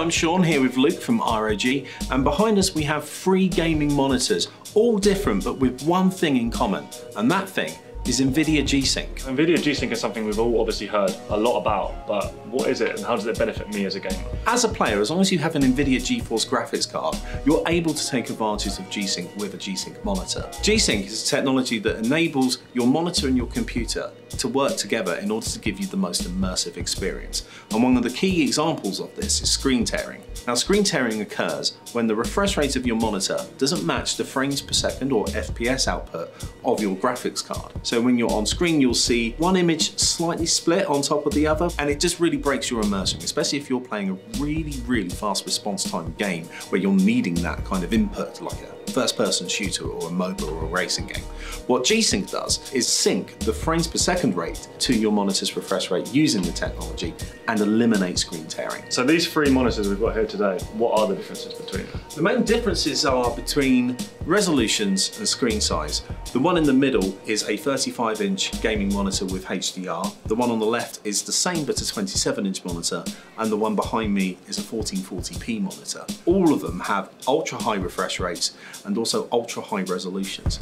I'm Sean here with Luke from ROG, and behind us we have three gaming monitors, all different but with one thing in common, and that thing is NVIDIA G-Sync. NVIDIA G-Sync is something we've all obviously heard a lot about, but what is it and how does it benefit me as a gamer? As a player, as long as you have an NVIDIA GeForce graphics card, you're able to take advantage of G-Sync with a G-Sync monitor. G-Sync is a technology that enables your monitor and your computer to work together in order to give you the most immersive experience. And one of the key examples of this is screen tearing. Now screen tearing occurs when the refresh rate of your monitor doesn't match the frames per second or FPS output of your graphics card. So when you're on screen, you'll see one image slightly split on top of the other, and it just really breaks your immersion, especially if you're playing a really, really fast response time game where you're needing that kind of input like a first person shooter or a MOBA or a racing game. What G-Sync does is sync the frames per second rate to your monitor's refresh rate using the technology and eliminate screen tearing. So these three monitors we've got here today, what are the differences between them? The main differences are between resolutions and screen size. The one in the middle is a 35 inch gaming monitor with HDR. The one on the left is the same but a 27 inch monitor and the one behind me is a 1440p monitor. All of them have ultra high refresh rates and also ultra high resolutions.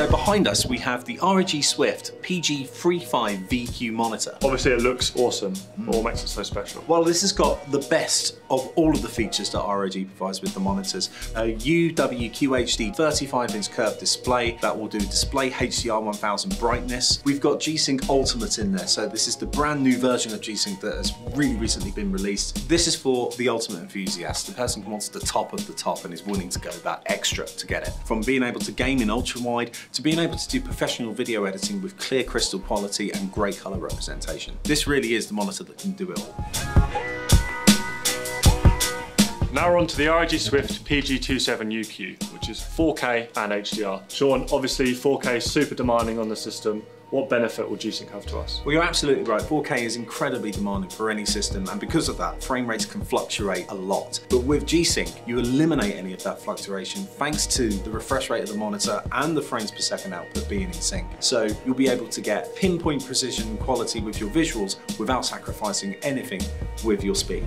So behind us we have the ROG Swift PG35 VQ monitor. Obviously it looks awesome, but what makes it so special? Well, this has got the best of all of the features that ROG provides with the monitors. A UWQHD 35 inch curved display that will do display HDR 1000 brightness. We've got G-Sync Ultimate in there, so this is the brand new version of G-Sync that has really recently been released. This is for the ultimate enthusiast, the person who wants the top of the top and is willing to go that extra to get it. From being able to game in ultra wide to being able to do professional video editing with clear crystal quality and great color representation. This really is the monitor that can do it all. Now we're on to the ROG Swift PG27UQ, which is 4K and HDR. Sean, obviously 4K is super demanding on the system. What benefit will G-Sync have to us? Well, you're absolutely right. 4K is incredibly demanding for any system, and because of that, frame rates can fluctuate a lot. But with G-Sync, you eliminate any of that fluctuation thanks to the refresh rate of the monitor and the frames per second output being in sync. So you'll be able to get pinpoint precision quality with your visuals without sacrificing anything with your speed.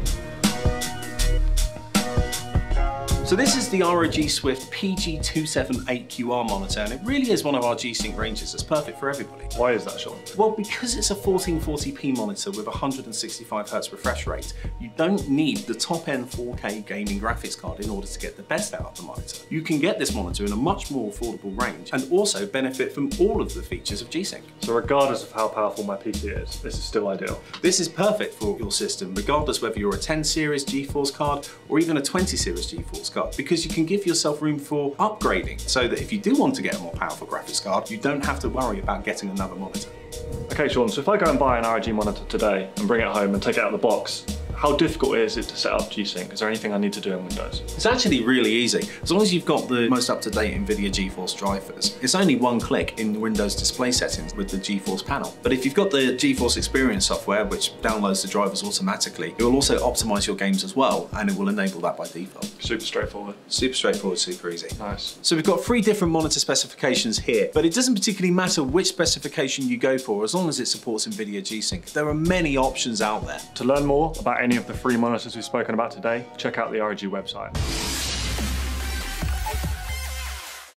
So this is the ROG Swift PG278QR monitor and it really is one of our G-Sync ranges. It's perfect for everybody. Why is that, Sean? Well, because it's a 1440p monitor with 165Hz refresh rate, you don't need the top-end 4K gaming graphics card in order to get the best out of the monitor. You can get this monitor in a much more affordable range and also benefit from all of the features of G-Sync. So regardless of how powerful my PC is, this is still ideal. This is perfect for your system, regardless whether you're a 10 series GeForce card or even a 20 series GeForce card, because you can give yourself room for upgrading so that if you do want to get a more powerful graphics card, you don't have to worry about getting another monitor. Okay, Sean, so if I go and buy an ROG monitor today and bring it home and take it out of the box, how difficult is it to set up G-Sync? Is there anything I need to do in Windows? It's actually really easy. As long as you've got the most up-to-date NVIDIA GeForce drivers, it's only one click in the Windows display settings with the GeForce panel. But if you've got the GeForce Experience software, which downloads the drivers automatically, it will also optimize your games as well, and it will enable that by default. Super straightforward. Super straightforward, super easy. Nice. So we've got three different monitor specifications here, but it doesn't particularly matter which specification you go for as long as it supports NVIDIA G-Sync. There are many options out there. To learn more about any of the free monitors we've spoken about today, check out the ROG website.